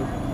you.